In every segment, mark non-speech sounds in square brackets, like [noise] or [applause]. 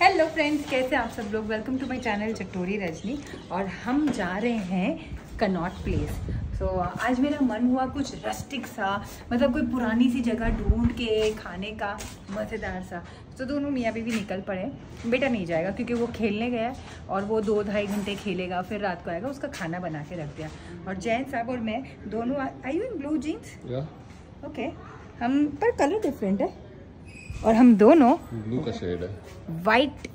Hello friends कैसे आप सब लोग? Welcome to my channel Chatori Rajni और हम जा रहे हैं कनॉट प्लेस सो so, आज मेरा मन हुआ कुछ रस्टिक सा मतलब कोई पुरानी सी जगह ढूंढ के खाने का मज़ेदार सा। तो दोनों मियाँ भी, भी निकल पड़े बेटा नहीं जाएगा क्योंकि वो खेलने गया है और वो दो ढाई घंटे खेलेगा फिर रात को आएगा उसका खाना बना के रख दिया। और जैन साहब और मैं दोनों I you in blue jeans okay हम पर कलर डिफरेंट है। और हम दोनों ब्लू का शेड है। वाइट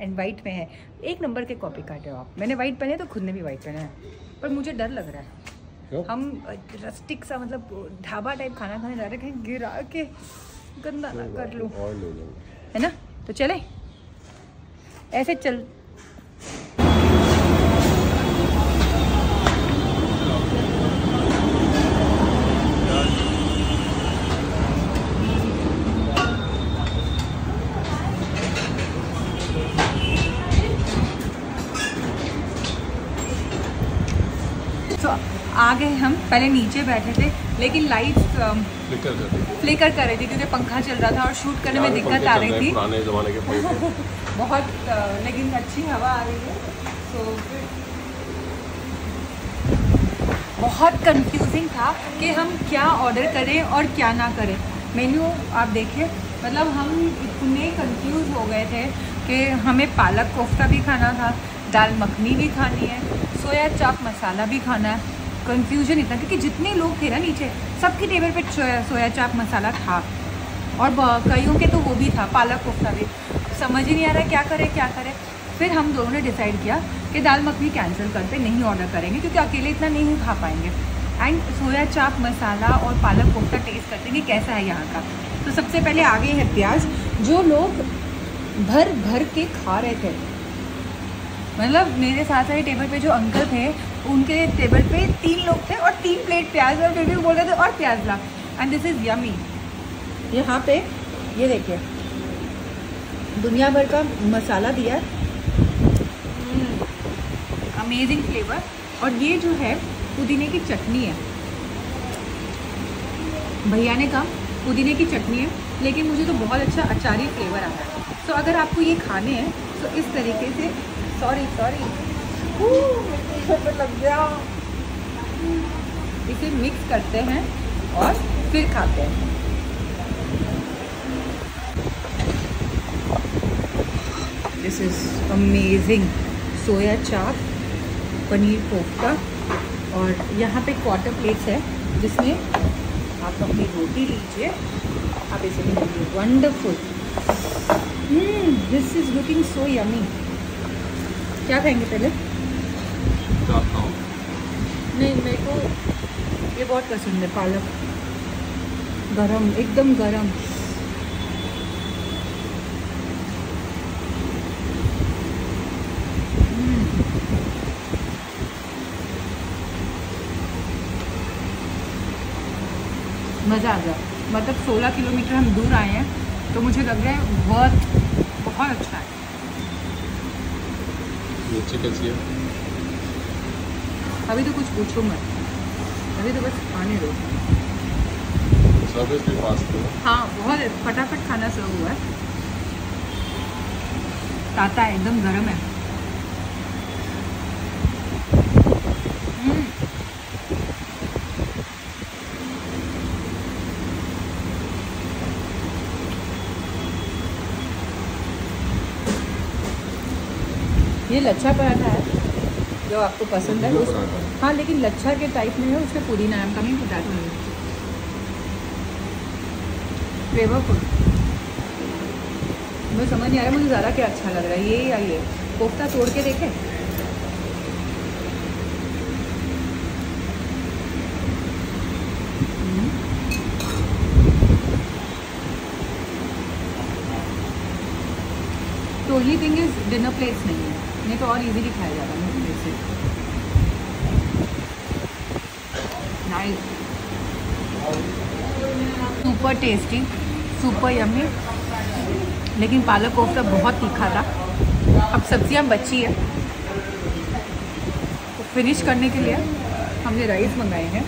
एंड वाइट में है। एक नंबर के कॉपी काटे हो आप। मैंने वाइट पहने तो खुद ने भी वाइट पहना है। पर मुझे डर लग रहा है। क्यों? हम रस्टिक सा मतलब ढाबा टाइप खाना खाने जा रहे हैं गिरा के गंदा ना कर लूँ लो। है ना? तो चले। ऐसे चल आ गए हम पहले नीचे बैठे थे लेकिन लाइट फ्लिकर कर दी फ्लिकर कर रही थी क्योंकि पंखा चल रहा था और शूट करने में दिक्कत आ रही थी। पुराने जमाने के [laughs] बहुत लेकिन अच्छी हवा आ रही है तो बहुत कंफ्यूजिंग था कि हम क्या ऑर्डर करें और क्या ना करें। मेन्यू आप देखिए मतलब हम इतने कंफ्यूज हो गए थे कि हमें पालक कोफ्ता भी खाना था दाल मखनी भी खानी है सोया चाप मसाला भी खाना है। कंफ्यूजन इतना, क्योंकि जितने लोग थे ना नीचे, सबकी टेबल पे सोया चाप मसाला था। और कईयों के तो वो भी था, पालक कोफ्ता भी। समझ ही नहीं आ रहा क्या करें क्या करें। फिर हम दोनों ने डिसाइड किया कि दाल मखनी कैंसिल करते, नहीं ऑर्डर करेंगे, क्योंकि अकेले इतना नहीं खा पाएँगे। एंड सोया चाप, मसाला और पालक कोफ्ता टेस्ट करते कि कैसा है यहाँ का। तो सबसे पहले आ गए हैं प्याज। जो लोग भर भर के खा रहे थे मतलब मेरे साथ वाले टेबल पे जो अंकल थे उनके टेबल पे तीन लोग थे और तीन प्लेट प्याज और फिर भी बोल रहे थे और प्याज ला. एंड दिस इज़ यमी यहाँ पे ये देखिए दुनिया भर का मसाला दिया है। अमेजिंग फ्लेवर और ये जो है पुदीने की चटनी है। भैया ने कहा पुदीने की चटनी है लेकिन मुझे तो बहुत अच्छा अचारी फ्लेवर आता है। तो अगर आपको ये खाने हैं तो इस तरीके से सॉरी सॉरी लग गया। इसे मिक्स करते हैं और फिर खाते हैं। दिस इज़ अमेजिंग सोया चाप, पनीर कोफ्ता और यहाँ पे क्वार्टर प्लेट्स है, जिसमें आप अपनी रोटी लीजिए। आप इसे wonderful this is looking so yummy क्या खाएँगे पहले? खाओ। नहीं मेरे को ये बहुत पसंद है पालक। गरम एकदम गरम। मज़ा आ गया। मतलब 16 किलोमीटर हम दूर आए हैं तो मुझे लग रहा है बहुत बहुत अच्छा है। नीचे कैसी है? अभी तो कुछ पूछो मत। अभी तो बस खाने दो। सर्विस भी फास्ट है। हाँ बहुत फटाफट खाना सर्व हुआ है। ताता एकदम गर्म है। ये लच्छा पराठा है जो आपको पसंद है। उस हाँ। लेकिन लच्छा के टाइप में है उसमें पुदीना है coming to that only flavourful मुझे समझ नहीं आ रहा मुझे ज़्यादा क्या अच्छा लग रहा है ये या ये? कोफ्ता तोड़ के देखें। हम्म। तो only thing is dinner plates नहीं है। नहीं तो और इजीली खाया जाता है मेरे से। Nice super tasty super yummy लेकिन पालक कोफ्ता बहुत तीखा था। अब सब्ज़ियाँ बची है। तो फिनिश करने के लिए हमने राइस मंगाए हैं।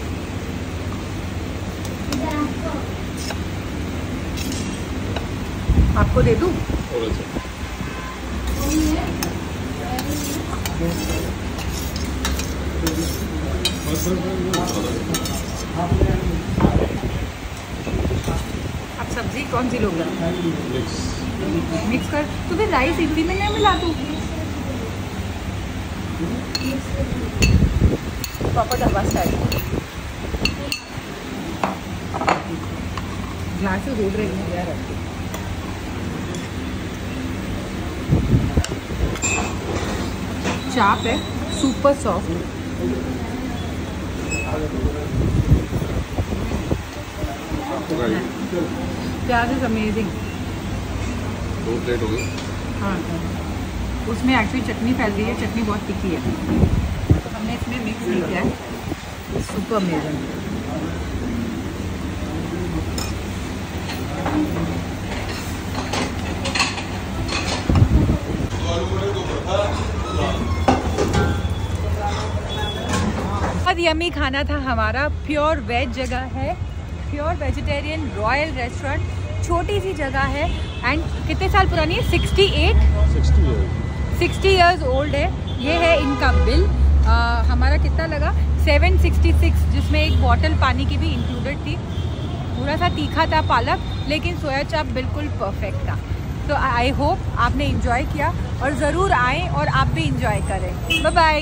आपको दे दूँ और अच्छा बस बस बस बस अब सब्ज़ी कौन सी लोगे मिक्स कर। तो फिर राइस इडली में नहीं मिला तू? प्रॉपर ढाबा स्टाइल ग्लास रोड रही है। यार चाप है सुपर सॉफ्ट प्याज इज़ अमेजिंग दो प्लेट हो गई। हाँ। उसमें एक्चुअली चटनी फैल रही है चटनी बहुत तीखी है। तो हमने इसमें मिक्स नहीं किया है। सुपर अमेजिंग बहुत यमी खाना था हमारा प्योर वेज जगह है। प्योर वेजिटेरियन रॉयल रेस्टोरेंट छोटी सी जगह है। एंड कितने साल पुरानी है? Sixty eight sixty years old है। ये है इनका बिल आ, हमारा कितना लगा? 766 जिसमें एक बॉटल पानी की भी इंक्लूडेड थी। थोड़ा सा तीखा था पालक लेकिन सोया चाप बिल्कुल परफेक्ट था। तो आई होप आपने इंजॉय किया और ज़रूर आएँ और आप भी इंजॉय करें। Bye bye